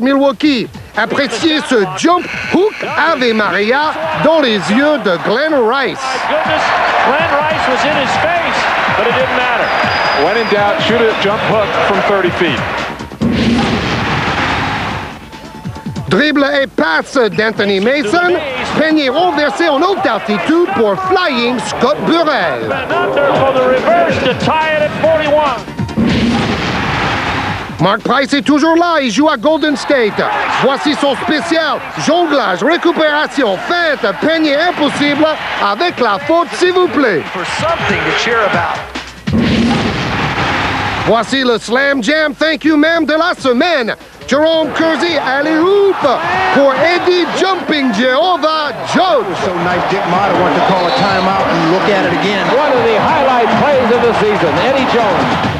avec Milwaukee. Appréciez ce jump hook Ave Maria dans les yeux de Glenn Rice. Glenn Rice was in his face, but it didn't matter. When in doubt, shoot a jump hook from 30 feet. Dribble et passe d'Anthony Mason. Peignée renversé en haute altitude pour Flying Scott Burrell. Mark Price est toujours là, il joue à Golden State. Voici son spécial. Jonglage, récupération, feinte, peignée impossible avec la faute, s'il vous plaît. For. Voici le Slam Jam Thank You Ma'am de la semaine. Jerome Kersey, alley hoop pour Eddie Jumping Jehovah Jones. So nice, Dick Motta wanted to call a timeout and look at it again. One of the highlight plays of the season, Eddie Jones.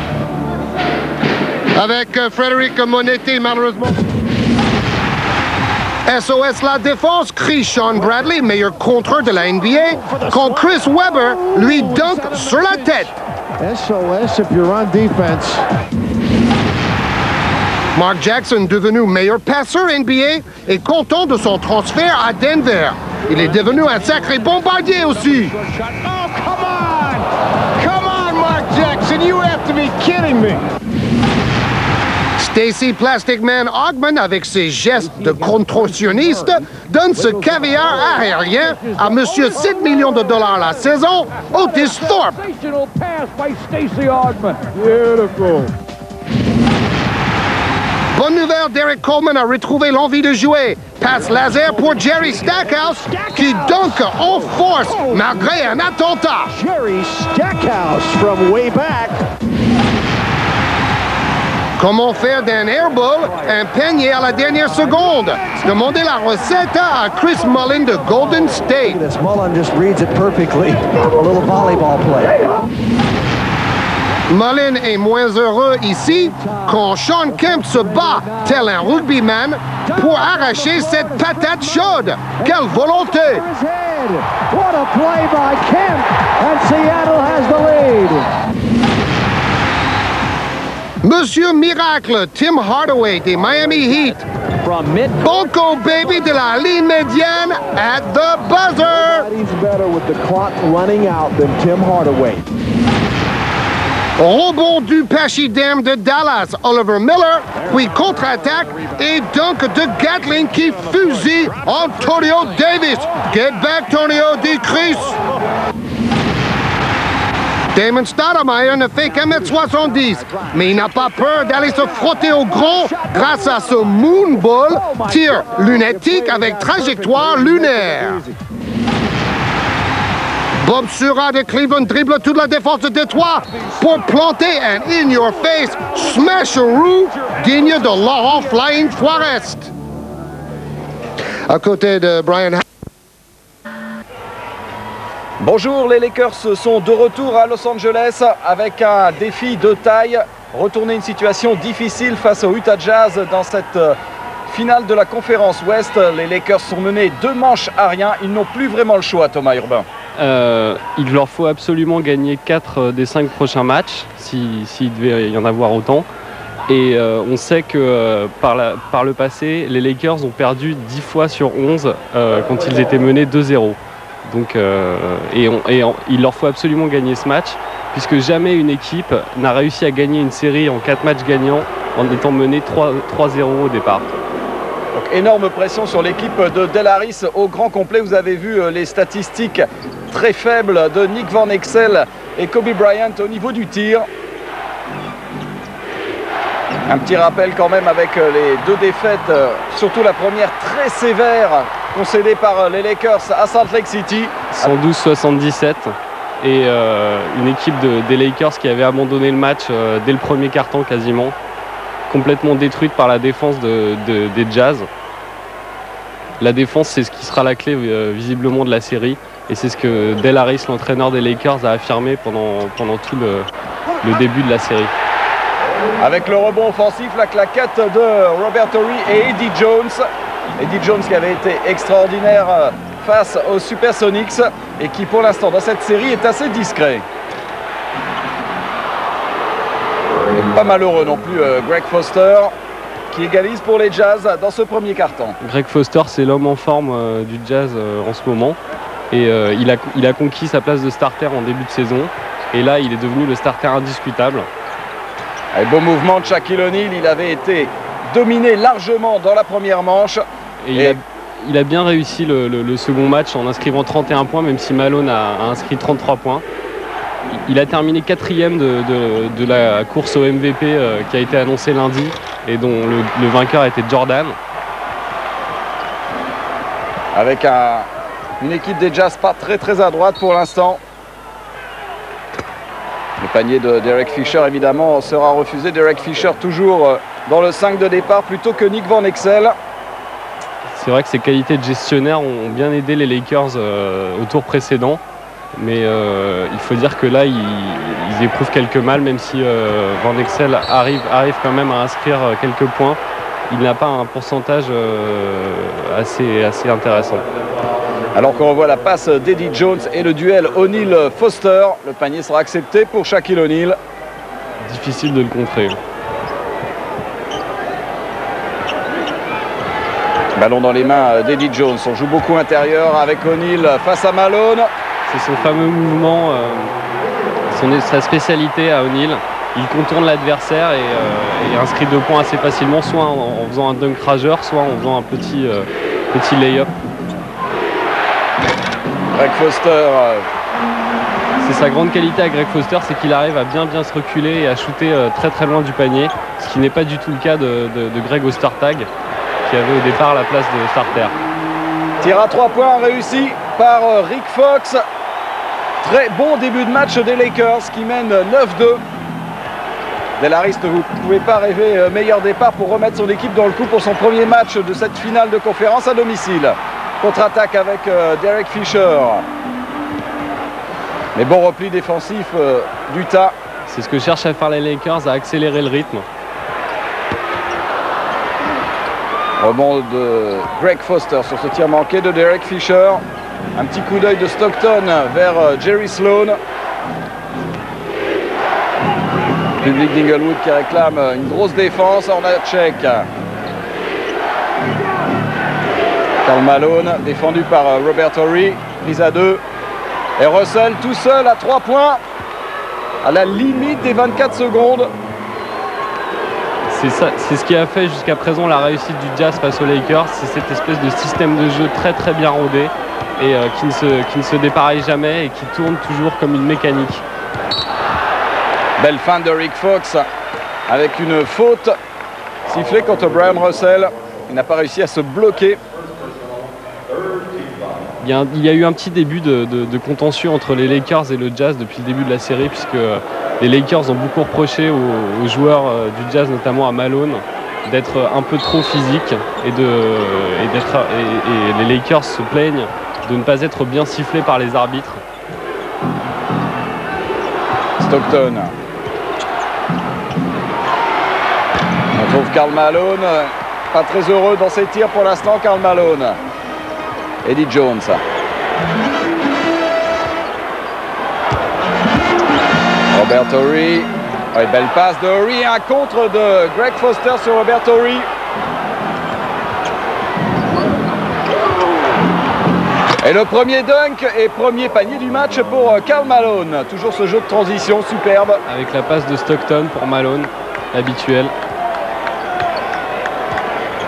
Avec euh, Frédéric Monetti, malheureusement. SOS la défense, crie Sean Bradley, meilleur contreur de la NBA, quand Chris Webber lui dunk sur la tête. SOS if you're on defense. Mark Jackson, devenu meilleur passeur NBA, est content de son transfert à Denver. Il est devenu un sacré bombardier aussi. Oh, come on! Come on, Mark Jackson, you have to be kidding me. Stacy Plastic Man Ogman, avec ses gestes de contorsionniste, donne ce caviar aérien à Monsieur 7 millions de dollars la saison, Otis Thorpe. Bonne nouvelle, Derek Coleman a retrouvé l'envie de jouer. Passe laser pour Jerry Stackhouse, qui dunk en force malgré un attentat. Jerry Stackhouse from way back. Comment faire d'un airball un panier à la dernière seconde? Demandez la recette à Chris Mullin de Golden State. Mullen just reads it perfectly. A little volleyball play. Mullin est moins heureux ici quand Sean Kemp se bat tel un rugbyman pour arracher cette patate chaude. Quelle volonté! What a play by Kemp. And Seattle has the lead. Monsieur Miracle, Tim Hardaway the Miami Heat. From mid Bonko Baby de la ligne médiane at the buzzer. He's better with the clock running out than Tim Hardaway. Rebond du Pachyderme de Dallas, Oliver Miller, puis contre-attaque et dunk de Gatling qui fusille Antonio Davis. Get back, Antonio dit Chris. Damon Stoudemire ne fait qu'un mètre 70, mais il n'a pas peur d'aller se frotter au grand grâce à ce moonball, tir lunatique avec trajectoire lunaire. Bob Sura de Cleveland dribble toute la défense de Détroit pour planter un in-your-face smasheroo digne de Laurent Flying Forest. À côté de Brian Bonjour, les Lakers sont de retour à Los Angeles avec un défi de taille. Retourner une situation difficile face au Utah Jazz dans cette euh, finale de la conférence Ouest. Les Lakers sont menés deux manches à rien. Ils n'ont plus vraiment le choix, Thomas Urbain. Euh, il leur faut absolument gagner 4 des 5 prochains matchs, si- s'il devait y en avoir autant. Et euh, on sait que euh, par, le passé, les Lakers ont perdu 10 fois sur 11 euh, quand ils étaient menés 2-0. Donc, euh, et il leur faut absolument gagner ce match, puisque jamais une équipe n'a réussi à gagner une série en 4 matchs gagnants en étant menée 3 3-0 au départ. Donc, énorme pression sur l'équipe de Delaris au grand complet. Vous avez vu euh, les statistiques très faibles de Nick Van Exel et Kobe Bryant au niveau du tir. Un petit rappel quand même avec euh, les deux défaites, surtout la première très sévère concédée par euh, les Lakers à Salt Lake City. 112-77 et euh, une équipe de- des Lakers qui avait abandonné le match euh, dès le premier carton quasiment, complètement détruite par la défense de- de- des Jazz. La défense, c'est ce qui sera la clé euh, visiblement de la série et c'est ce que Del Harris, l'entraîneur des Lakers, a affirmé pendant, pendant tout le, le début de la série. Avec le rebond offensif, la claquette de Robert Horry et Eddie Jones. Eddie Jones qui avait été extraordinaire euh, face aux Supersonics et qui pour l'instant dans cette série est assez discret. Et pas malheureux non plus euh, Greg Foster. qui égalise pour les Jazz dans ce premier carton. Greg Foster, c'est l'homme en forme euh, du Jazz en ce moment. Et il, a, il a conquis sa place de starter en début de saison. Et là, il est devenu le starter indiscutable. Un beau mouvement de Shaquille O'Neal, il avait été dominé largement dans la première manche. Et, il, a, il a bien réussi le, le- le second match en inscrivant 31 points, même si Malone a, a inscrit 33 points. Il- a terminé quatrième de, de- de la course au MVP euh, qui a été annoncée lundi et dont le, le vainqueur était Jordan. avec un- une équipe des Jazz pas très très à droite pour l'instant. Le panier de Derek Fisher évidemment sera refusé. Derek Fisher toujours euh, dans le 5 de départ plutôt que Nick Van Exel. C'est vrai que ses qualités de gestionnaire ont bien aidé les Lakers euh, au tour précédent. Mais euh, il faut dire que là, ils, ils éprouvent quelques mal, même si euh, Van Exel arrive, arrive quand même à inscrire quelques points. Il n'a pas un pourcentage euh, assez, assez intéressant. Alors qu'on revoit la passe d'Eddie Jones et le duel O'Neal-Foster. Le panier sera accepté pour Shaquille O'Neal. Difficile de le contrer. Ballon dans les mains d'Eddie Jones. On joue beaucoup intérieur avec O'Neal face à Malone. C'est son fameux mouvement, euh, son- sa spécialité à O'Neal. Il contourne l'adversaire et, euh, et inscrit deux points assez facilement, soit en, en faisant un dunk rageur, soit en faisant un petit, euh, petit lay-up. Greg Foster euh, C'est sa grande qualité à Greg Foster, c'est qu'il arrive à bien bien se reculer et à shooter euh, très très loin du panier, ce qui n'est pas du tout le cas de, de- de Greg Ostertag, qui avait au départ la place de starter. Tir à 3 points réussi par euh, Rick Fox. Très bon début de match des Lakers qui mènent 9-2. Delariste, vous ne pouvez pas rêver euh, meilleur départ pour remettre son équipe dans le coup pour son premier match de cette finale de conférence à domicile. Contre-attaque avec euh, Derek Fisher. Mais bon repli défensif d'Utah. C'est ce que cherchent à faire les Lakers, à accélérer le rythme. Rebond de Greg Foster sur ce tir manqué de Derek Fisher. Un petit coup d'œil de Stockton vers euh, Jerry Sloan. Public d'Inglewood qui réclame euh, une grosse défense. A check. Karl Malone défendu par euh, Robert Horry. Prise à deux. Et Russell tout seul à 3 points. À la limite des 24 secondes. C'est ce qui a fait jusqu'à présent la réussite du Jazz face aux Lakers, c'est cette espèce de système de jeu très très bien rodé et euh, qui, ne se, qui ne se dépareille jamais et qui tourne toujours comme une mécanique. Belle fin de Rick Fox avec une faute sifflée contre Brian Russell. Il n'a pas réussi à se bloquer. Il y, a, eu un petit début de, contentieux entre les Lakers et le Jazz depuis le début de la série, puisque les Lakers ont beaucoup reproché aux, joueurs euh, du Jazz, notamment à Malone, d'être un peu trop physique et- et les Lakers se plaignent de ne pas être bien sifflés par les arbitres. Stockton. On trouve Karl Malone. Pas très heureux dans ses tirs pour l'instant, Karl Malone. Eddie Jones. Robert. Ouais, belle passe de Horry. Un contre de Greg Foster sur Robert Horry. Et le premier dunk et premier panier du match pour euh, Karl Malone. Toujours ce jeu de transition superbe. Avec la passe de Stockton pour Malone, habituel.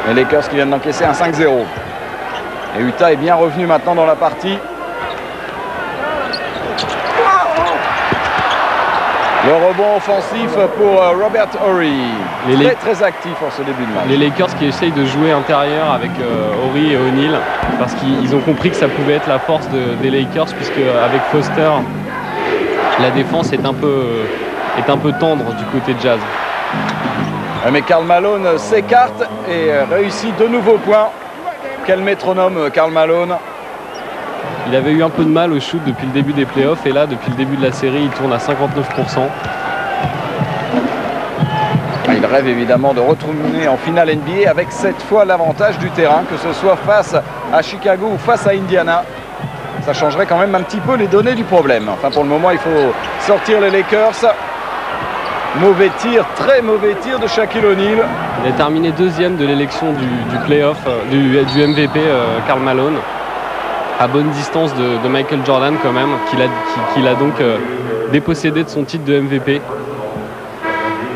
Les Lakers qui viennent d'encaisser un 5-0. Et Utah est bien revenu maintenant dans la partie. Le rebond offensif pour euh, Robert Horry. Les Très très actif en ce début de match. Les Lakers qui essayent de jouer intérieur avec euh, Horry et O'Neal parce qu'ils ils ont compris que ça pouvait être la force de- des Lakers puisque avec Foster la défense est un peu, euh, est un peu tendre du côté de Jazz. Euh, Mais Karl Malone s'écarte et euh, réussit de nouveaux points. Quel métronome Karl Malone. Il avait eu un peu de mal au shoot depuis le début des playoffs et là depuis le début de la série il tourne à 59%. Ah, Il rêve évidemment de retourner en finale NBA avec cette fois l'avantage du terrain, que ce soit face à Chicago ou face à Indiana. Ça changerait quand même un petit peu les données du problème. Enfin pour le moment il faut sortir les Lakers. Mauvais tir, très mauvais tir de Shaquille O'Neal. Il a terminé deuxième de l'élection du, du playoff, euh, du, du MVP, euh, Karl Malone, à bonne distance de, de Michael Jordan quand même, qu'il a, qui- qu'il a donc euh, dépossédé de son titre de MVP.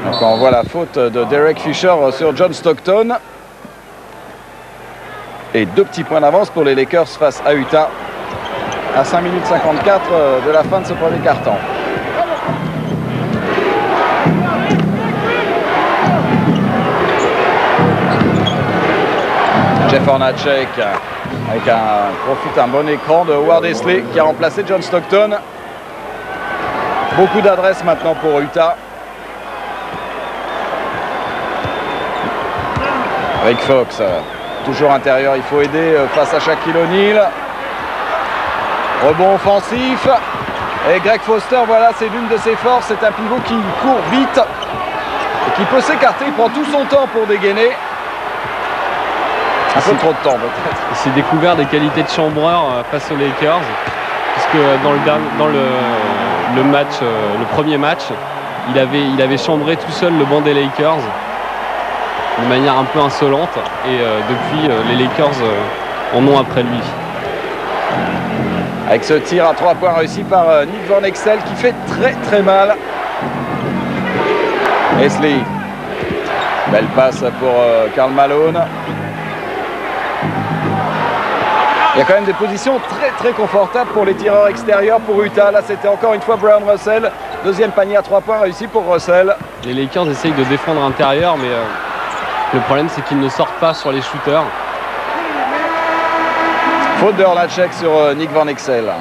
Donc on voit la faute de Derek Fisher sur John Stockton. Et deux petits points d'avance pour les Lakers face à Utah à 5 minutes 54 de la fin de ce premier quart-temps. Jeff Hornacek avec un profite un bon écran de Howard Esley qui a remplacé John Stockton. Beaucoup d'adresse maintenant pour Utah. Avec Fox, euh, toujours intérieur, il faut aider euh, face à Shaquille O'Neal. Rebond offensif. Et Greg Foster, voilà, c'est l'une de ses forces. C'est un pivot qui court vite et qui peut s'écarter. Il prend tout son temps pour dégainer. Un peu trop de temps peut-être. Il s'est découvert des qualités de chambreur euh, face aux Lakers, puisque dans le, dans le, le match, euh, le premier match, il avait, il avait chambré tout seul le banc des Lakers de manière un peu insolente, et euh, depuis, euh, les Lakers euh, en ont après lui. Avec ce tir à trois points réussi par euh, Nick Van Exel qui fait très très mal. Leslie. Belle passe pour euh, Karl Malone. Il y a quand même des positions très très confortables pour les tireurs extérieurs pour Utah. Là c'était encore une fois Brown Russell. Deuxième panier à trois points réussi pour Russell. Les Lakers essayent de défendre intérieur, mais euh, le problème c'est qu'ils ne sortent pas sur les shooters. Faute de Hornacek sur euh, Nick Van Exel.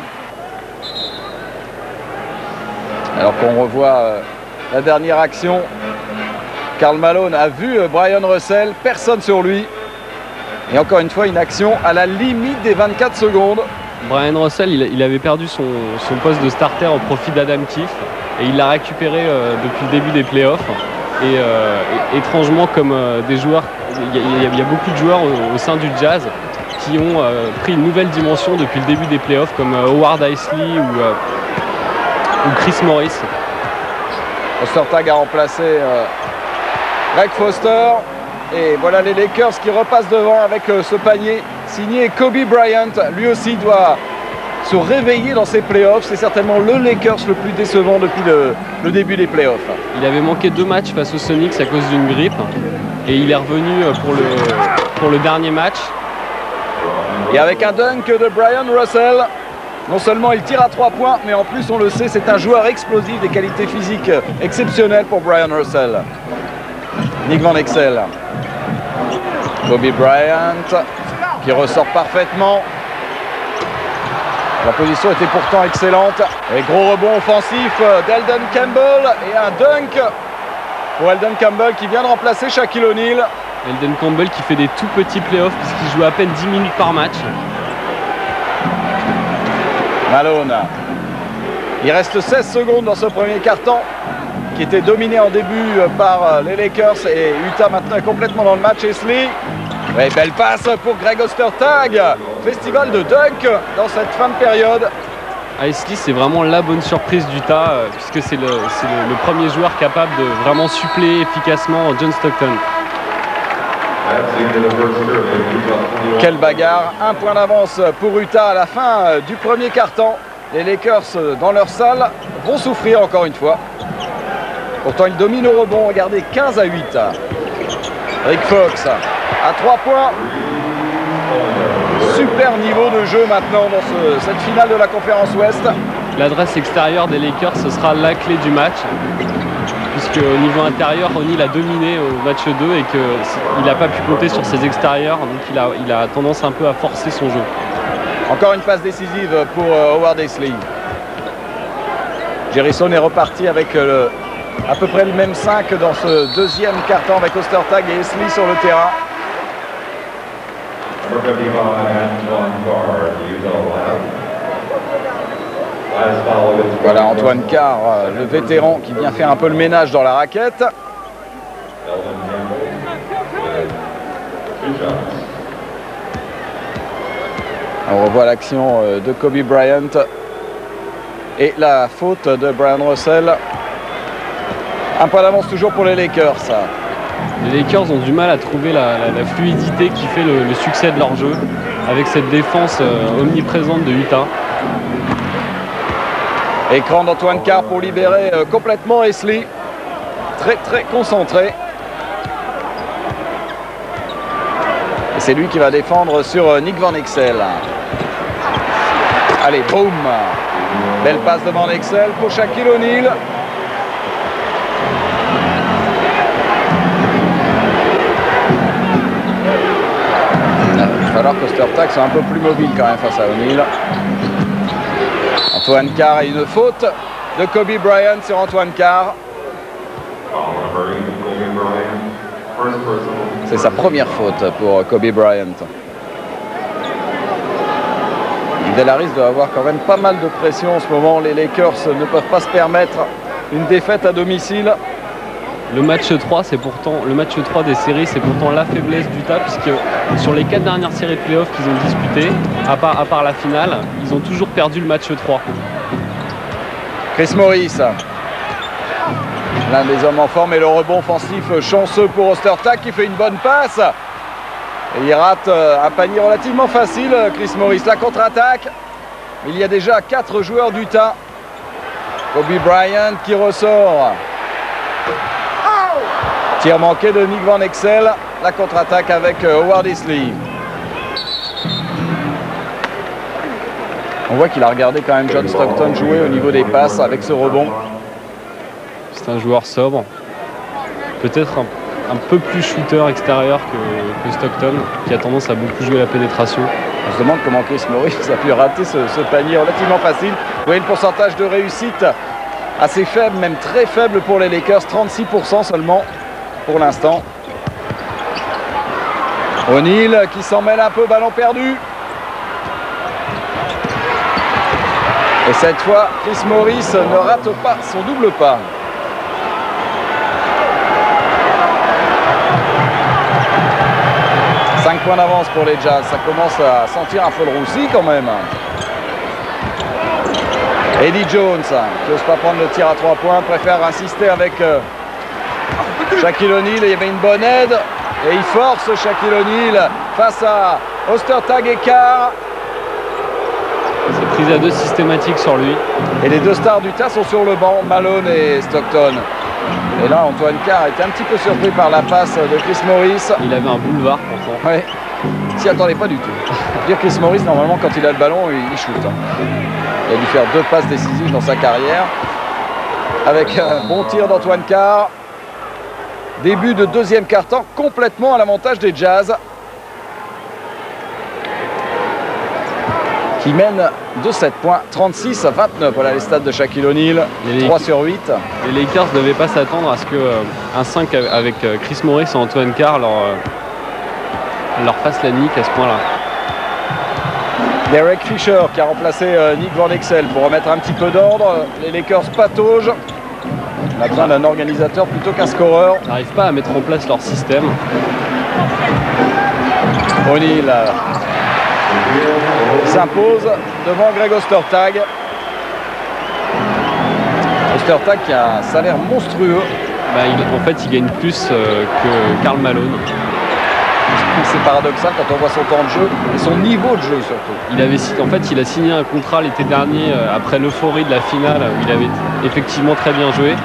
Alors qu'on revoit euh, la dernière action, Karl Malone a vu Brian Russell, personne sur lui. Et encore une fois, une action à la limite des 24 secondes. Brian Russell, il, avait perdu son, son poste de starter au profit d'Adam Keefe et il l'a récupéré euh, depuis le début des playoffs. Et, euh, et- étrangement, comme euh, des joueurs, il y, a- y y beaucoup de joueurs au, au sein du Jazz qui ont pris une nouvelle dimension depuis le début des playoffs, comme Howard Isley ou, ou Chris Morris. Ostertag a remplacé Greg Foster. Et voilà les Lakers qui repassent devant avec euh, ce panier signé Kobe Bryant. Lui aussi doit se réveiller dans ses playoffs. C'est certainement le Lakers le plus décevant depuis le, le début des playoffs. Il avait manqué deux matchs face aux Sonics à cause d'une grippe et il est revenu euh, pour le, pour le dernier match. Et avec un dunk de Brian Russell, non seulement il tire à trois points, mais en plus on le sait, c'est un joueur explosif, des qualités physiques exceptionnelles pour Brian Russell. Nick Van Exel. Kobe Bryant qui ressort parfaitement. La position était pourtant excellente. Et gros rebond offensif d'Eldon Campbell et un dunk pour Eldon Campbell qui vient de remplacer Shaquille O'Neal. Elden Campbell qui fait des tout petits playoffs puisqu'il joue à peine 10 minutes par match. Malone. Il reste 16 secondes dans ce premier carton qui était dominé en début par euh, les Lakers et Utah maintenant est complètement dans le match. Esley. Ouais, belle passe pour Greg Ostertag. Festival de dunk dans cette fin de période. Isley, c'est vraiment la bonne surprise d'Utah euh, puisque c'est le, le- le premier joueur capable de vraiment suppléer efficacement John Stockton. Quelle bagarre. Un point d'avance pour Utah à la fin euh, du premier carton. Les Lakers euh, dans leur salle vont souffrir encore une fois. Pourtant ils dominent au rebond. Regardez 15 à 8. Rick Fox à 3 points. Super niveau de jeu maintenant dans ce- cette finale de la conférence Ouest. L'adresse extérieure des Lakers, ce sera la clé du match puisque au niveau intérieur, O'Neal a dominé au match 2 et qu'il n'a pas pu compter sur ses extérieurs, donc il a, il a tendance un peu à forcer son jeu. Encore une passe décisive pour euh, Howard Esley. Jerison est reparti avec euh, le- à peu près le même 5 dans ce deuxième carton avec Ostertag et Esley sur le terrain. Voilà Antoine Carr, euh, le vétéran qui vient faire un peu le ménage dans la raquette. On revoit l'action euh, de Kobe Bryant et la faute de Brian Russell. Un point d'avance toujours pour les Lakers. Les Lakers ont du mal à trouver la, la- la fluidité qui fait le, le succès de leur jeu avec cette défense euh, omniprésente de Utah. Écran d'Antoine Carr pour libérer euh, complètement Esley. Très très concentré. Et c'est lui qui va défendre sur euh, Nick Van Exel. Allez, boum Belle passe de Van Exel pour Shaquille O'Neal. Qu'Ostertag soit un peu plus mobile quand même face à O'Neal. Antoine Carr et une faute de Kobe Bryant sur Antoine Carr. C'est sa première faute pour Kobe Bryant. Delaris doit avoir quand même pas mal de pression en ce moment. Les Lakers ne peuvent pas se permettre une défaite à domicile. Le match 3, c'est pourtant le match 3 des séries, c'est pourtant la faiblesse d'Utah puisque sur les quatre dernières séries de playoffs qu'ils ont disputées, à part, à part la finale, ils ont toujours perdu le match 3. Chris Morris, l'un des hommes en forme et le rebond offensif chanceux pour Ostertag qui fait une bonne passe. Et il rate euh, un panier relativement facile, Chris Morris. La contre-attaque. Il y a déjà quatre joueurs d'Utah. Kobe Bryant qui ressort. Tir manqué de Nick Van Exel. La contre-attaque avec euh, Howard Isley. On voit qu'il a regardé quand même John Stockton jouer au niveau des passes avec ce rebond. C'est un joueur sobre, peut-être un, un peu plus shooter extérieur que, que Stockton, qui a tendance à beaucoup jouer la pénétration. On se demande comment Chris Morris a pu rater ce, ce panier relativement facile. Vous voyez le pourcentage de réussite assez faible, même très faible pour les Lakers, 36% seulement pour l'instant. O'Neal qui s'en mêle un peu, ballon perdu. Et cette fois, Chris Morris ne rate pas son double pas. Cinq points d'avance pour les Jazz. Ça commence à sentir un peu le roussi quand même. Eddie Jones, qui n'ose pas prendre le tir à trois points, préfère insister avec euh, Shaquille O'Neal. Il y avait une bonne aide. Et il force Shaquille O'Neal face à Ostertag et Carr. C'est prise à deux systématique sur lui. Et les deux stars du tas sont sur le banc, Malone et Stockton. Et là, Antoine Carr était un petit peu surpris par la passe de Chris Morris. Il avait un boulevard pourtant. Ouais, s'y attendait pas du tout. Dire Chris Morris, normalement, quand il a le ballon, il, shoot. hein. Il a dû faire deux passes décisives dans sa carrière. Avec un bon tir d'Antoine Carr. Début de deuxième quart-temps, complètement à l'avantage des Jazz. Qui mènent de 7 points, 36 à 29. Voilà les stats de Shaquille O'Neal. Les 3 sur 8. Les Lakers ne devaient pas s'attendre à ce que euh, un 5 avec euh, Chris Morris et Antoine Carr leur, euh, leur fasse la nique à ce point-là. Derek Fisher qui a remplacé Nick Van Exel pour remettre un petit peu d'ordre. Les Lakers pataugent. On a besoin d'un organisateur plutôt qu'un scoreur. Ils n'arrivent pas à mettre en place leur système. O'Neal euh, s'impose devant Greg Ostertag. Ostertag qui a un salaire monstrueux. Bah, il- en fait, il gagne plus euh, que Karl Malone. C'est paradoxal quand on voit son temps de jeu et son niveau de jeu surtout. Il avait, en fait, il a signé un contrat l'été dernier euh, après l'euphorie de la finale où il avait effectivement très bien joué.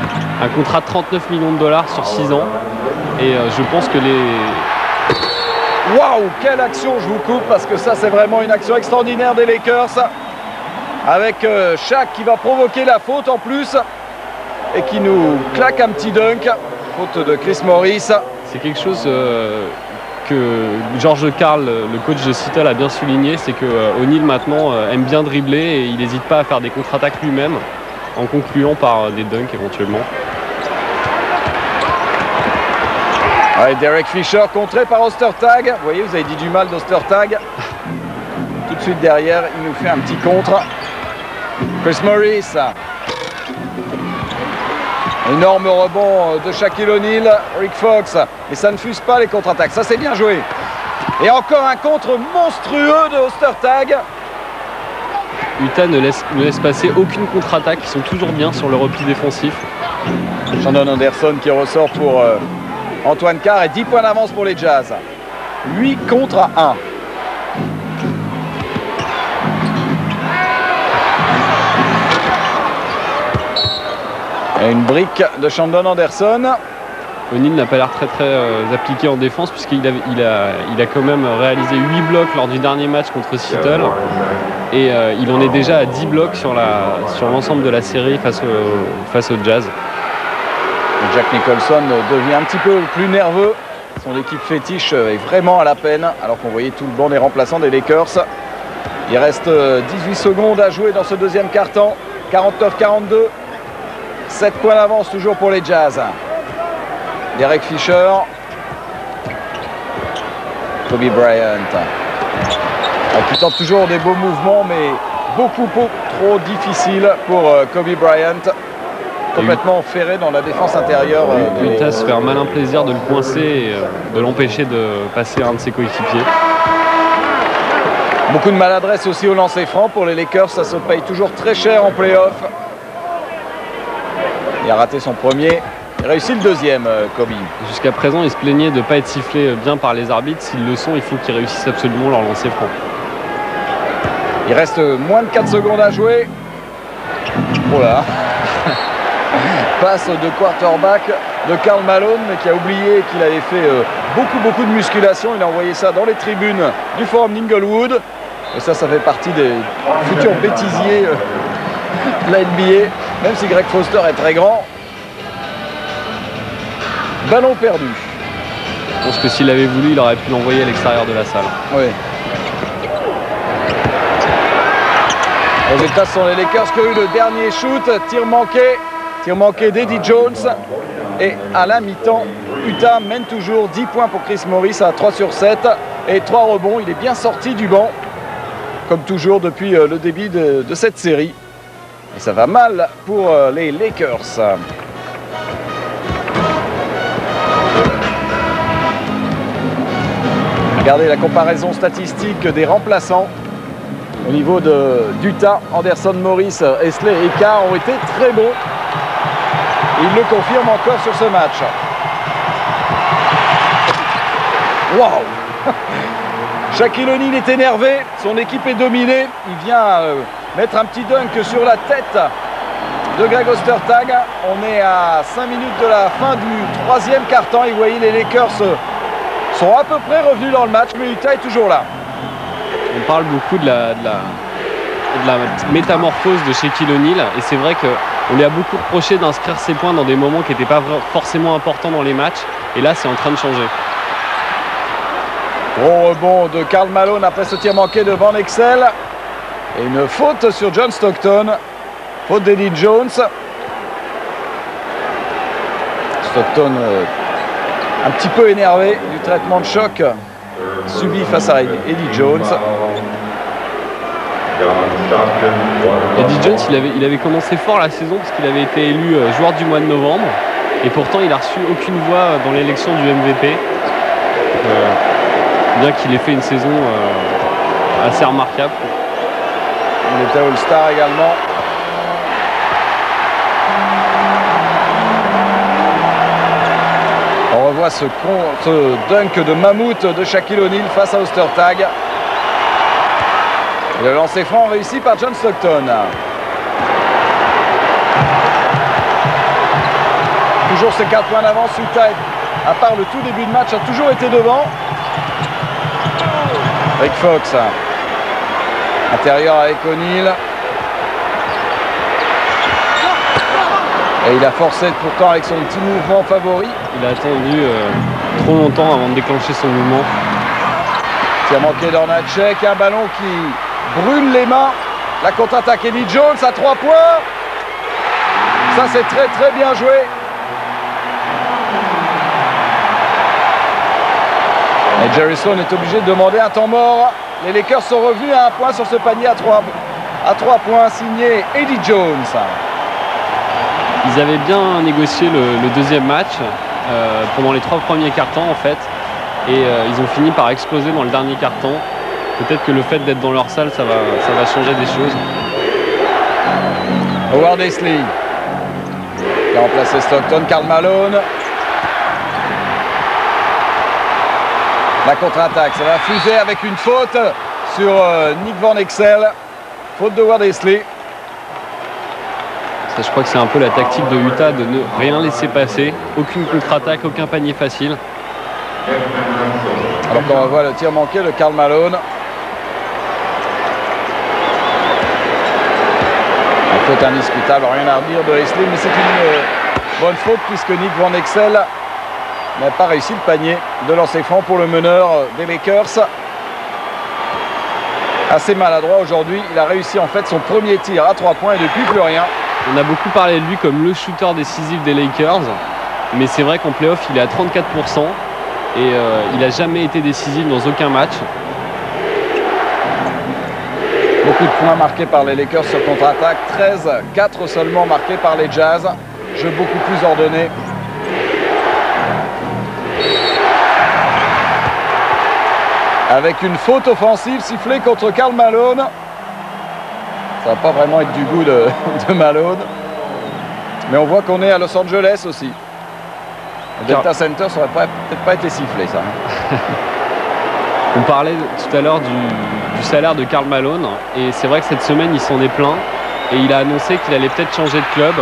Un contrat de 39 millions de dollars sur 6 ans. Et euh, je pense que les, Waouh, quelle action, je vous coupe parce que ça c'est vraiment une action extraordinaire des Lakers. Avec euh, Shaq qui va provoquer la faute en plus et qui nous claque un petit dunk. Faute de Chris Morris. C'est quelque chose euh, que George Carl, le coach de Seattle, a bien souligné, c'est que euh, O'Neal maintenant euh, aime bien dribbler et il n'hésite pas à faire des contre-attaques lui-même, en concluant par euh, des dunks éventuellement. Derek Fisher contré par Ostertag. Vous voyez, vous avez dit du mal d'Ostertag. Tout de suite derrière, il nous fait un petit contre. Chris Morris. Énorme rebond de Shaquille O'Neal, Rick Fox. Et ça ne fuse pas les contre-attaques. Ça, c'est bien joué. Et encore un contre monstrueux de Ostertag. Utah ne laisse, ne laisse passer aucune contre-attaque, ils sont toujours bien sur le repli défensif. Shandon Anderson qui ressort pour euh, Antoine Carr et 10 points d'avance pour les Jazz. 8 contre 1. Et une brique de Shandon Anderson. O'Neill n'a pas l'air très très euh, appliqué en défense puisqu'il a, il a, il a quand même réalisé 8 blocs lors du dernier match contre Seattle et euh, il en est déjà à 10 blocs sur l'ensemble sur de la série face au, face au Jazz. Jack Nicholson devient un petit peu plus nerveux. Son équipe fétiche est vraiment à la peine alors qu'on voyait tout le banc des remplaçants des Lakers. Il reste 18 secondes à jouer dans ce deuxième quart-temps. 49-42. 7 points d'avance toujours pour les Jazz. Derek Fisher. Kobe Bryant. Qui tente toujours des beaux mouvements, mais beaucoup, trop difficile pour euh, Kobe Bryant. Complètement ferré dans la défense intérieure. Euh, Utah se fait un malin plaisir de le coincer et euh, de l'empêcher de passer un de ses coéquipiers. Beaucoup de maladresse aussi au lancer franc pour les Lakers. Ça se paye toujours très cher en playoff. Il a raté son premier. Il réussit le deuxième, euh, Kobe. Jusqu'à présent, il se plaignait de ne pas être sifflé euh, bien par les arbitres. S'ils le sont, il faut qu'ils réussissent absolument leur lancer franc. Il reste moins de 4 secondes à jouer. Voilà. Passe de quarterback de Karl Malone, mais qui a oublié qu'il avait fait euh, beaucoup, beaucoup de musculation. Il a envoyé ça dans les tribunes du forum d'Inglewood. Et ça, ça fait partie des futurs bêtisiers de la NBA. Même si Greg Foster est très grand, Ballon perdu. Je pense que s'il avait voulu, il aurait pu l'envoyer à l'extérieur de la salle. Oui. Résultat, sont les Lakers qui ont eu le dernier shoot. Tir manqué. Tir manqué d'Eddie Jones. Et à la mi-temps, Utah mène toujours 10 points pour Chris Morris à 3 sur 7 et 3 rebonds. Il est bien sorti du banc, comme toujours depuis euh, le début de, de cette série. Et ça va mal pour euh, les Lakers. Regardez la comparaison statistique des remplaçants au niveau de d'Utah. Anderson, Morris, Esley et Carr ont été très bons. ils le confirment encore sur ce match. Waouh Shaquille O'Neal est énervé, son équipe est dominée. Il vient euh, mettre un petit dunk sur la tête de Greg Ostertag. On est à 5 minutes de la fin du troisième quart-temps et vous voyez les Lakers sont à peu près revenus dans le match, mais Utah est toujours là. On parle beaucoup de la, de la, métamorphose de Shaquille O'Neal et c'est vrai qu'on lui a beaucoup reproché d'inscrire ses points dans des moments qui n'étaient pas forcément importants dans les matchs et là c'est en train de changer. Gros rebond de Karl Malone après ce tir manqué de Van Excel et une faute sur John Stockton. Faute d'Eddie Jones. Stockton euh, un petit peu énervé du traitement de choc subi face à Eddie Jones. Eddie Jones, il avait, commencé fort la saison parce qu'il avait été élu euh, joueur du mois de novembre et pourtant il a reçu aucune voix dans l'élection du MVP. Euh, bien qu'il ait fait une saison euh, assez remarquable. Il était All-Star également. voit ce, dunk de mammouth de Shaquille O'Neal face à Ostertag. Le lancer franc réussi par John Stockton. Toujours ces 4 points d'avance. Utah, à part le tout début de match, a toujours été devant. Rick Fox. Intérieur avec O'Neal. Et il a forcé pourtant avec son petit mouvement favori. Il a attendu euh, trop longtemps avant de déclencher son mouvement. Qui a manqué d'Ornacek, un ballon qui brûle les mains. La contre-attaque Eddie Jones à 3 points. Ça c'est très très bien joué. Et Jerrison est obligé de demander un temps mort. Les Lakers sont revenus à un point sur ce panier à 3, à 3 points signé Eddie Jones. Ils avaient bien négocié le, deuxième match euh, pendant les trois premiers cartons en fait. Et euh, ils ont fini par exploser dans le dernier carton. Peut-être que le fait d'être dans leur salle, ça va, ça va changer des choses. Howard Esley. a remplacé Stockton, Karl Malone. La contre-attaque, ça va fuser avec une faute sur euh, Nick Van Exel. Faute de Ward Esley. Ça, je crois que c'est un peu la tactique de Utah de ne rien laisser passer. Aucune contre-attaque, aucun panier facile. Alors qu'on voit le tir manqué de Karl Malone. La faute indiscutable, rien à redire de Esley, mais c'est une euh, bonne faute puisque Nick Van Exel n'a pas réussi le panier de lancer franc pour le meneur des Lakers. Assez maladroit aujourd'hui, il a réussi en fait son premier tir à 3 points et depuis plus rien. On a beaucoup parlé de lui comme le shooter décisif des Lakers, mais c'est vrai qu'en playoff, il est à 34% et euh, il n'a jamais été décisif dans aucun match. Beaucoup de points marqués par les Lakers sur contre-attaque, 13, 4 seulement marqués par les Jazz. Jeu beaucoup plus ordonné. Avec une faute offensive sifflée contre Karl Malone. Ça va pas vraiment être du goût de, de Malone. Mais on voit qu'on est à Los Angeles aussi. Le Delta Center, ça aurait peut-être pas été sifflé, ça. On parlait tout à l'heure du, du salaire de Karl Malone et c'est vrai que cette semaine il s'en est plaint et il a annoncé qu'il allait peut-être changer de club.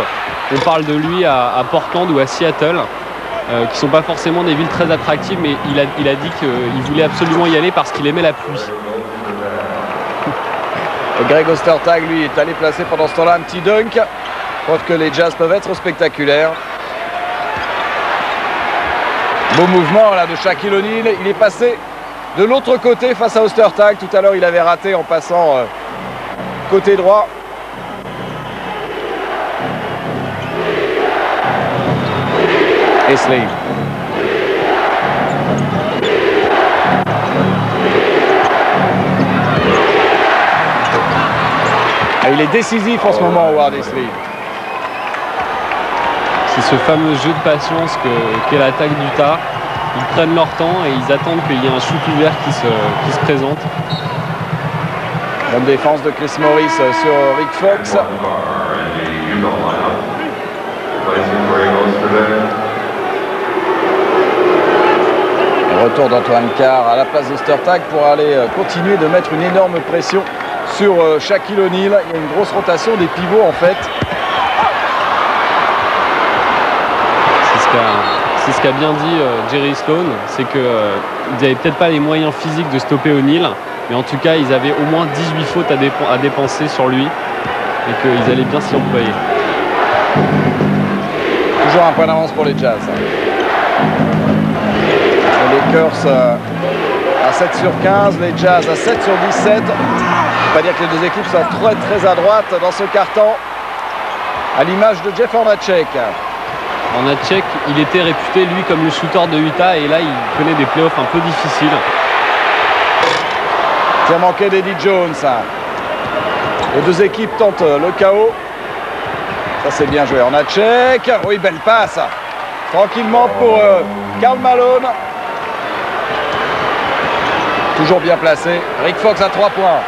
On parle de lui à, à Portland ou à Seattle, euh, qui sont pas forcément des villes très attractives, mais il a, dit qu'il voulait absolument y aller parce qu'il aimait la pluie. Greg Ostertag, lui, est allé placer pendant ce temps-là un petit dunk. Preuve que les Jazz peuvent être spectaculaires. Beau mouvement là de Shaquille O'Neal. Il est passé de l'autre côté face à Ostertag. Tout à l'heure, il avait raté en passant euh, côté droit. Ah, il est décisif en ce moment, Howard Esley. C'est ce fameux jeu de patience que- qu'est l'attaque d'Utah. Ils prennent leur temps et ils attendent qu'il y ait un shoot ouvert qui se, qui se présente. Bonne défense de Chris Morris euh, sur Rick Fox. Retour d'Antoine Carr à la place d'Ostertag pour aller euh, continuer de mettre une énorme pression sur euh, Shaquille O'Neal. Il y a une grosse rotation des pivots en fait. C'est ce qu'a bien dit euh, Jerry Sloan, c'est qu'ils n'avaient peut-être pas les moyens physiques de stopper O'Neal, mais en tout cas ils avaient au moins 18 fautes à, dépen- à dépenser sur lui et qu'ils allaient bien s'y employer. Toujours un point d'avance pour les Jazz. Lakers euh, à 7 sur 15, les Jazz à 7 sur 17. On pas dire que les deux équipes soient très très à droite dans ce carton. À l'image de Jeff Hornacek. Hornacek, il était réputé lui comme le shooter de Utah et là il connaît des playoffs un peu difficiles. Tir manqué d'Eddie Jones. Les deux équipes tentent euh, le chaos. Ça c'est bien joué. Hornacek. Oui, belle passe. Tranquillement pour euh, Karl Malone. Toujours bien placé. Rick Fox à 3 points.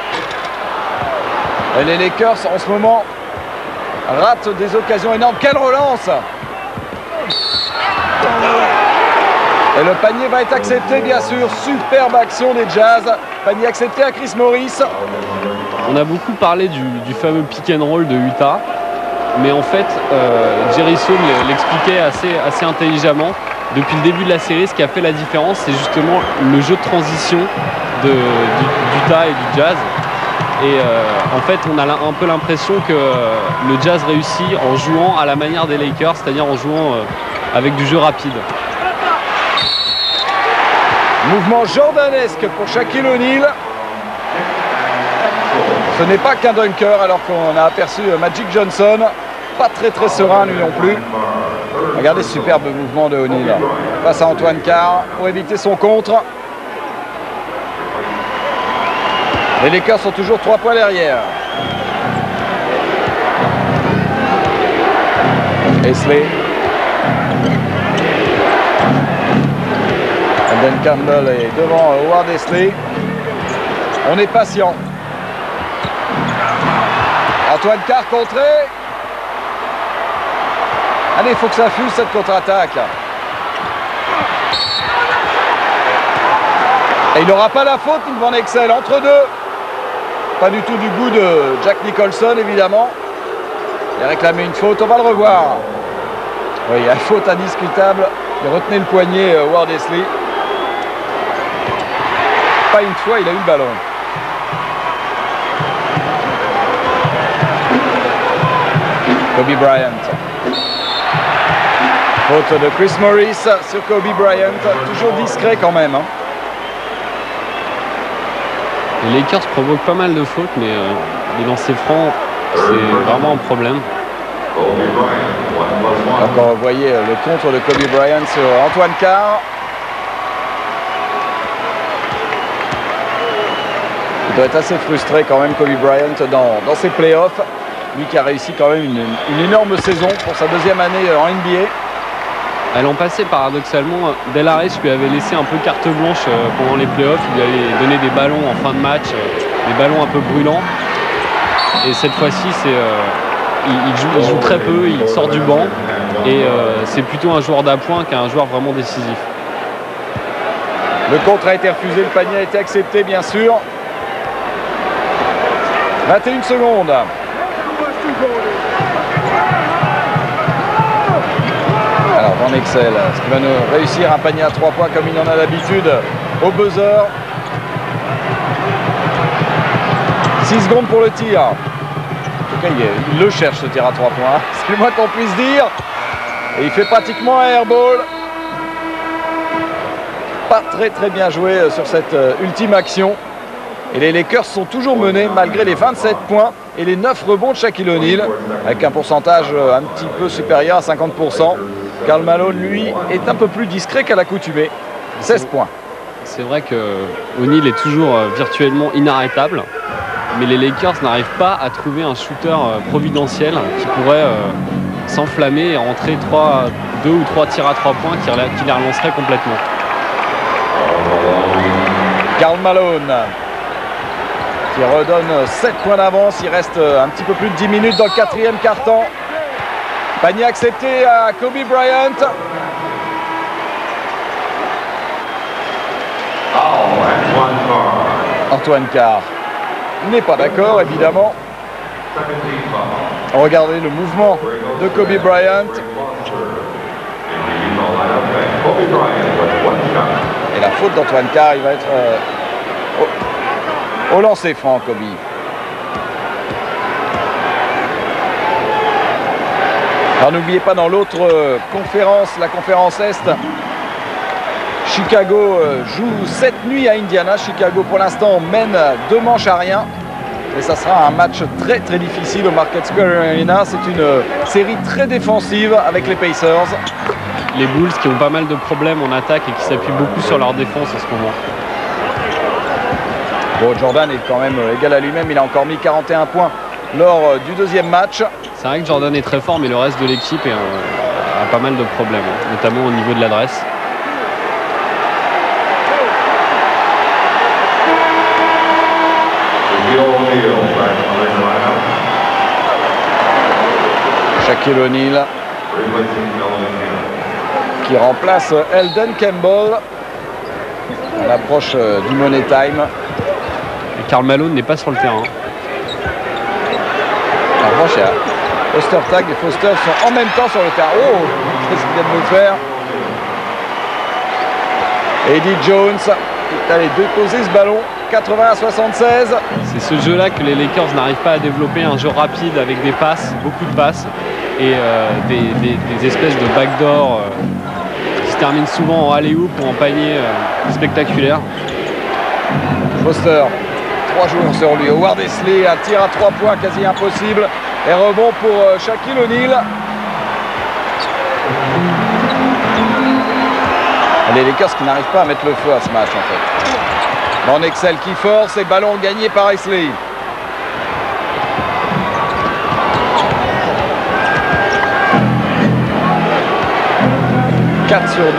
Et les Lakers en ce moment ratent des occasions énormes. Quelle relance Et le panier va être accepté bien sûr. Superbe action des Jazz. Panier accepté à Chris Morris. On a beaucoup parlé du, fameux pick and roll de Utah, mais en fait, euh, Jerry Sloan l'expliquait assez intelligemment. Depuis le début de la série, ce qui a fait la différence, c'est justement le jeu de transition de, du- d'Utah et du Jazz. Et euh, en fait, on a un peu l'impression que euh, le Jazz réussit en jouant à la manière des Lakers, c'est-à-dire en jouant euh, avec du jeu rapide. Mouvement jordanesque pour Shaquille O'Neal. Ce n'est pas qu'un dunker alors qu'on a aperçu Magic Johnson. Pas très très serein lui non plus. Regardez ce superbe mouvement de O'Neal. Face à Antoine Carr pour éviter son contre. Les Lakers sont toujours 3 points derrière. Esley. Alden Campbell est devant Howard Esley. On est patient. Antoine Carr contré. Allez, il faut que ça fuse cette contre-attaque. Et il n'aura pas la faute, il Van Excel, entre deux. Pas du tout du goût de Jack Nicholson, évidemment. Il a réclamé une faute, on va le revoir. Oui, il y a faute indiscutable. Il retenait le poignet, euh, Ward. Pas une fois, il a eu le ballon. Kobe Bryant. Faute de Chris Morris sur Kobe Bryant. Toujours discret quand même. hein. Les Lakers provoquent pas mal de fautes, mais euh, les lancers francs, c'est vraiment un problème. Encore vous voyez euh, le contre de Kobe Bryant sur Antoine Carr. Il doit être assez frustré quand même Kobe Bryant dans, dans ses playoffs. Lui qui a réussi quand même une, une énorme saison pour sa deuxième année euh, en NBA. À L'an passé, paradoxalement, Del Ares lui avait laissé un peu carte blanche euh, pendant les playoffs. Il lui avait donné des ballons en fin de match, euh, des ballons un peu brûlants. Et cette fois-ci, c'est, euh, il, joue, très peu, il sort du banc. Et c'est plutôt un joueur d'appoint qu'un joueur vraiment décisif. Le contre a été refusé, le panier a été accepté bien sûr. 21 secondes. Alors Van Excel, est-ce qu'il va nous réussir un panier à 3 points comme il en a l'habitude au buzzer 6 secondes pour le tir. En tout cas, il, le cherche ce tir à 3 points. C'est le moins qu'on puisse dire. Et il fait pratiquement un airball. Pas très très bien joué euh, sur cette euh, ultime action. Et les Lakers sont toujours menés malgré les 27 points et les 9 rebonds de Shaquille O'Neal, avec un pourcentage euh, un petit peu supérieur à 50%. Karl Malone, lui, est un peu plus discret qu'à l'accoutumée. 16 points. C'est vrai que O'Neal est toujours euh, virtuellement inarrêtable, mais les Lakers n'arrivent pas à trouver un shooter euh, providentiel qui pourrait euh, s'enflammer et rentrer trois, deux ou trois tirs à trois points qui, les relancerait complètement. Karl Malone qui redonne 7 points d'avance. Il reste un petit peu plus de 10 minutes dans le quatrième quart-temps. Panier accepté à Kobe Bryant. Antoine Carr n'est pas d'accord, évidemment. Regardez le mouvement de Kobe Bryant. Et la faute d'Antoine Carr, il va être euh, au, lancer franc, Kobe. Alors n'oubliez pas dans l'autre euh, conférence, la conférence Est, Chicago euh, joue cette nuit à Indiana. Chicago pour l'instant mène deux manches à rien. Et ça sera un match très très difficile au Market Square Arena. C'est une euh, série très défensive avec les Pacers. Les Bulls qui ont pas mal de problèmes en attaque et qui s'appuient beaucoup sur leur défense en ce moment. Bon, Jordan est quand même euh, égal à lui-même. Il a encore mis 41 points lors euh, du deuxième match. C'est vrai que Jordan est très fort, mais le reste de l'équipe a pas mal de problèmes, hein, notamment au niveau de l'adresse. Shaquille O'Neal qui remplace Eldon Campbell à l'approche euh, du Money Time. Et Karl Malone n'est pas sur le terrain. Ostertag et Foster sont en même temps sur le terrain. Oh, qu'est-ce qu'il vient de nous faire Eddie Jones est allé déposer ce ballon. 80 à 76. C'est ce jeu-là que les Lakers n'arrivent pas à développer, un jeu rapide avec des passes, beaucoup de passes, et euh, des, des- des espèces de backdoor euh, qui se terminent souvent en alley-oop ou en panier euh, spectaculaire. Foster, trois joueurs sur lui. Howard Esley, un tir à trois points quasi impossible. Et rebond pour euh, Shaquille O'Neal. Les Lakers qui n'arrivent pas à mettre le feu à ce match en fait. Van Excel qui force et ballon gagné par Esley. « 4 sur 12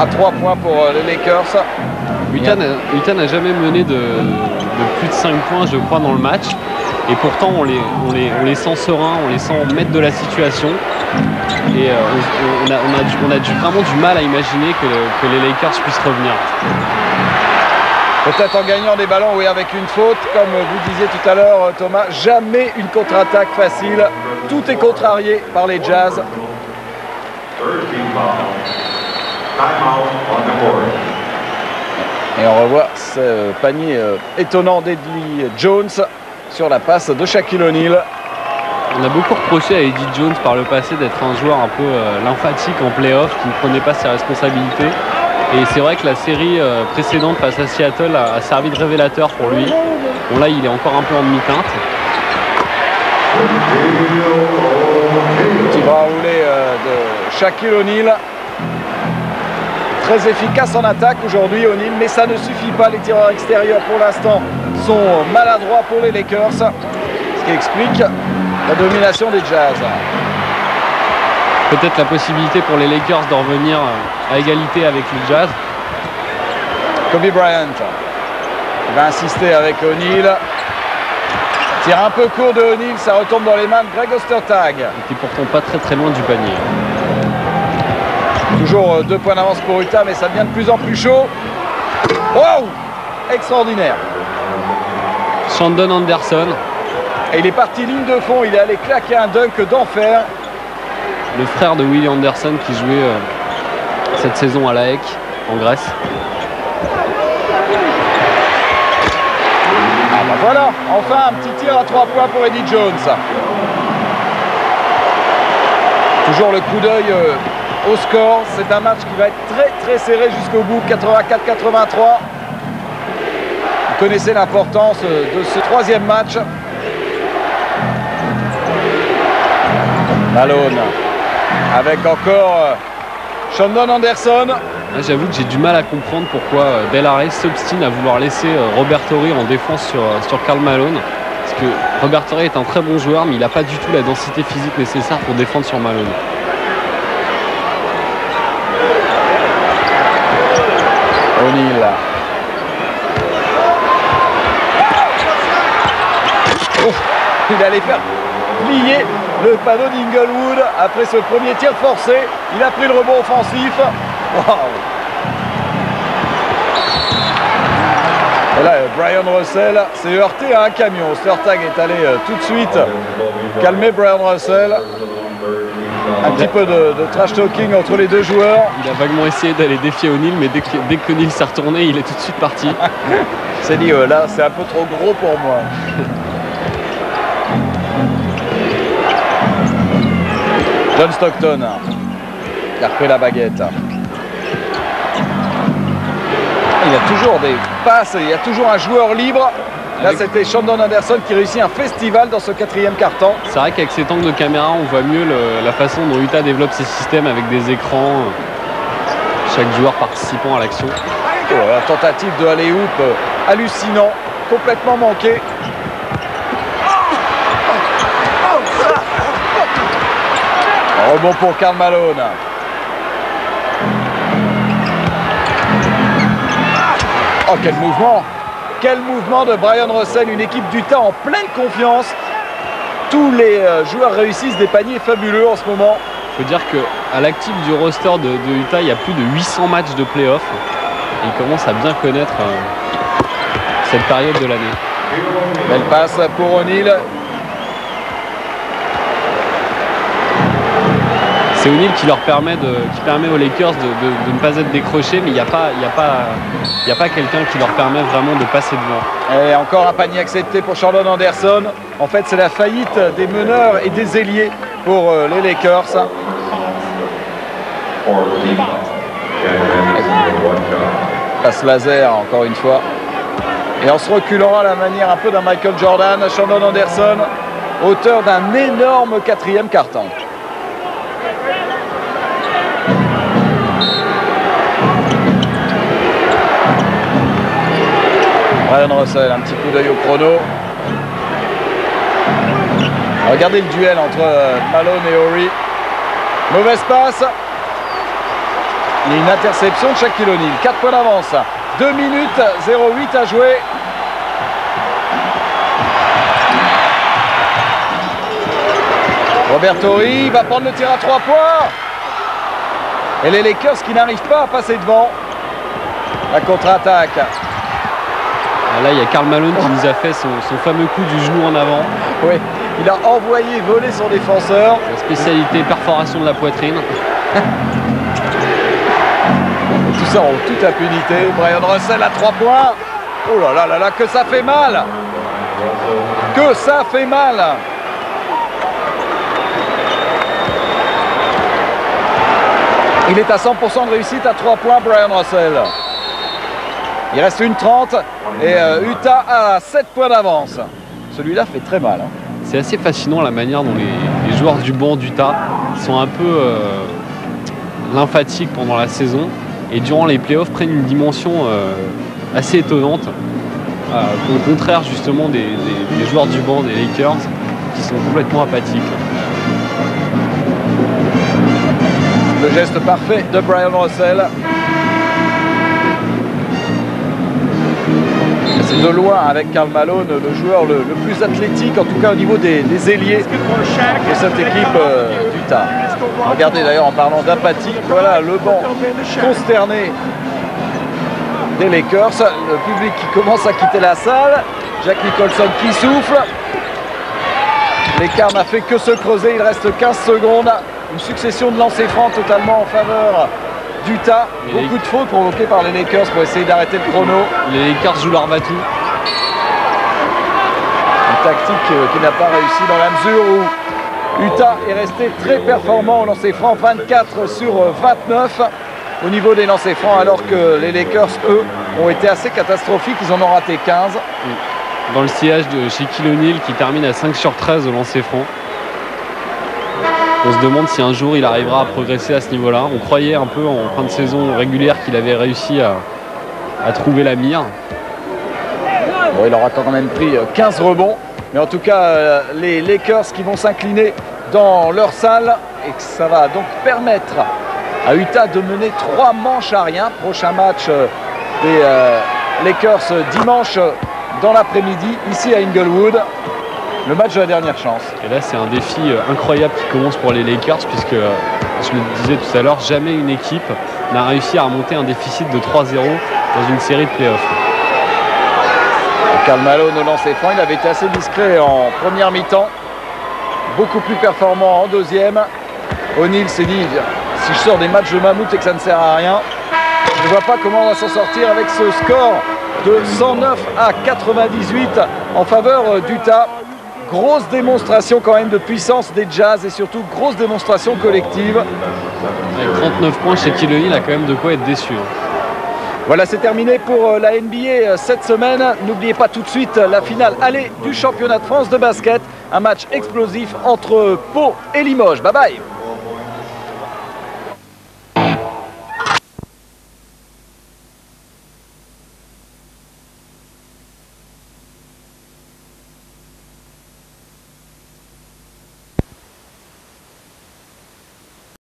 à 3 points pour euh, les Lakers. Utah n'a Utah n'a jamais mené de, de plus de 5 points, je crois, dans le match. Et pourtant, on les, on les, on les sent sereins, on les sent maîtres de la situation. Et euh, on, a, on, a on a vraiment du mal à imaginer que, que les Lakers puissent revenir. Peut-être en gagnant des ballons, oui, avec une faute. Comme vous disiez tout à l'heure, Thomas, jamais une contre-attaque facile. Tout est contrarié par les Jazz. Et on revoit ce panier euh, étonnant d'Eddie Jones sur la passe de Shaquille O'Neal. On a beaucoup reproché à Eddie Jones par le passé d'être un joueur un peu euh, lymphatique en playoff, qui ne prenait pas ses responsabilités. Et c'est vrai que la série euh, précédente face à Seattle a, a servi de révélateur pour lui. Bon là, il est encore un peu en demi-teinte. Petit bras roulé euh, de Shaquille O'Neal. Très efficace en attaque aujourd'hui O'Neal, mais ça ne suffit pas. Les tireurs extérieurs pour l'instant sont maladroits pour les Lakers. Ce qui explique la domination des Jazz. Peut-être la possibilité pour les Lakers de revenir euh, à égalité avec le Jazz. Kobe Bryant il va insister avec O'Neal. Tire un peu court de O'Neal, ça retombe dans les mains de Greg Ostertag. Il était pourtant pas très très loin du panier. Toujours euh, deux points d'avance pour Utah, mais ça devient de plus en plus chaud. Wow Extraordinaire. Shandon Anderson, Et il est parti ligne de fond, il est allé claquer un dunk d'enfer. le frère de Willie Anderson qui jouait euh, cette saison à La Haye en Grèce. Ah bah voilà, enfin un petit tir à trois points pour Eddie Jones. Toujours le coup d'œil euh, au score. C'est un match qui va être très très serré jusqu'au bout, 84-83. Vous connaissez l'importance euh, de ce troisième match. Malone avec encore euh, Shandon Anderson. Là, J'avoue que j'ai du mal à comprendre pourquoi euh, Del Rey s'obstine à vouloir laisser Robert Torrey en défense sur, sur Karl Malone. Parce que Robert Torrey est un très bon joueur, mais il n'a pas du tout la densité physique nécessaire pour défendre sur Malone. O'Neal. Il allait faire plier le panneau d'Inglewood après ce premier tir forcé. Il a pris le rebond offensif. Waouh. Et là, euh, Brian Russell s'est heurté à un camion. Stertag est allé euh, tout de suite calmer Brian Russell. Un petit peu de, de trash talking entre les deux joueurs. Il a vaguement essayé d'aller défier O'Neill, mais dès que, dès que O'Neill s'est retourné, il est tout de suite parti. Il s'est dit euh, là c'est un peu trop gros pour moi. John Stockton qui a repris la baguette. Il y a toujours des passes, il y a toujours un joueur libre. Là Avec- c'était Shandon Anderson qui réussit un festival dans ce quatrième carton. C'est vrai qu'avec cet angle de caméra, on voit mieux le- la façon dont Utah développe ses systèmes avec des écrans, chaque joueur participant à l'action. Oh, la tentative de alley-oop euh, hallucinant, complètement manqué. Rebond pour Karl Malone. Oh quel mouvement Quel mouvement de Brian Russell, une équipe d'Utah en pleine confiance. Tous les euh, joueurs réussissent des paniers fabuleux en ce moment. Il faut dire qu'à l'actif du roster de, de Utah, il y a plus de 800 matchs de playoff. Et ils commencent à bien connaître euh, cette période de l'année. Belle passe pour O'Neal. C'est O'Neal qui leur permet, qui permet aux Lakers de, ne pas être décrochés, mais il n'y a pas, il a pas, il a pas quelqu'un qui leur permet vraiment de passer devant. Et encore un panier accepté pour Shandon Anderson. En fait, c'est la faillite des meneurs et des ailiers pour euh, les Lakers. Passe laser, encore une fois. Et en se reculant à la manière un peu d'un Michael Jordan, Shandon Anderson, auteur d'un énorme quatrième carton. Brian Russell, un petit coup d'œil au chrono. Regardez le duel entre euh, Malone et Horry. Mauvaise passe. A une interception de Shaquille O'Neal. 4 points d'avance. 2 minutes 08 à jouer. Roberto Ri va prendre le tir à trois points. Et les Lakers qui n'arrivent pas à passer devant. La contre-attaque. Ah, Là, il y a Karl Malone qui nous a fait son, son fameux coup du genou en avant. Oui, il a envoyé voler son défenseur. La spécialité perforation de la poitrine. Tout ça en toute impunité. Brian Russell à trois points. Oh là là là là, que ça fait mal Que ça fait mal Il est à 100% de réussite à 3 points, Brian Russell. Il reste une 30 et euh, Utah a 7 points d'avance. Celui-là fait très mal. hein. C'est assez fascinant la manière dont les, joueurs du banc d'Utah sont un peu euh, lymphatiques pendant la saison et durant les playoffs prennent une dimension euh, assez étonnante. Au contraire justement des- des joueurs du banc des Lakers qui sont complètement apathiques. Le geste parfait de Brian Russell. C'est de loin avec Karl Malone le joueur le, plus athlétique, en tout cas au niveau des, ailiers de cette équipe euh, d'Utah. Regardez d'ailleurs en parlant d'apathie, voilà le banc consterné des Lakers. Le public qui commence à quitter la salle. Jack Nicholson qui souffle. L'écart n'a fait que se creuser, il reste 15 secondes. Une succession de lancers francs totalement en faveur d'Utah. Les Beaucoup de fautes provoquées par les Lakers pour essayer d'arrêter le chrono. Les Lakers jouent leur batou. Une tactique euh, qui n'a pas réussi dans la mesure où Utah est resté très performant au lancer franc, 24 sur euh, 29 au niveau des lancers francs, alors que les Lakers, eux, ont été assez catastrophiques. Ils en ont raté 15. Dans le sillage de Shaquille O'Neal qui termine à 5 sur 13 au lancer franc. On se demande si un jour il arrivera à progresser à ce niveau-là. On croyait un peu en fin de saison régulière qu'il avait réussi à, trouver la mire. Bon, il aura quand même pris euh, 15 rebonds. Mais en tout cas, euh, les Lakers qui vont s'incliner dans leur salle et que ça va donc permettre à Utah de mener trois manches à rien. Prochain match euh, des euh, Lakers euh, dimanche euh, dans l'après-midi ici à Inglewood. Le match de la dernière chance. Et là, c'est un défi euh, incroyable qui commence pour les Lakers, puisque, euh, je le disais tout à l'heure, jamais une équipe n'a réussi à remonter un déficit de 3-0 dans une série de playoffs. Karl Malone au lancer franc, il avait été assez discret en première mi-temps, beaucoup plus performant en deuxième. O'Neal s'est dit, si je sors des matchs de mammouth et que ça ne sert à rien, je ne vois pas comment on va s'en sortir avec ce score de 109 à 98 en faveur d'Utah. Grosse démonstration quand même de puissance des Jazz et surtout grosse démonstration collective. Avec 39 points, Shaquille O'Neal a quand même de quoi être déçu. hein. Voilà, c'est terminé pour euh, la NBA euh, cette semaine. N'oubliez pas tout de suite euh, la finale aller du championnat de France de basket. Un match explosif entre Pau et Limoges. Bye bye